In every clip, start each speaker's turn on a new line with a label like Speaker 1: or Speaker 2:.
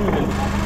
Speaker 1: Newman.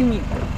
Speaker 1: to meet you.